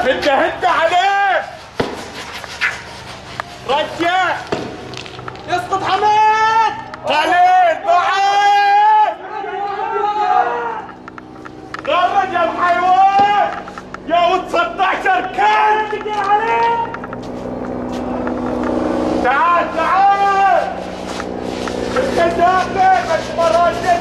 انت هد عليه رجع! اسقط حماد خالد بعد خرج يا الحيوان! يا ود 16 كان تعال تعال! انت دافع بس مراجع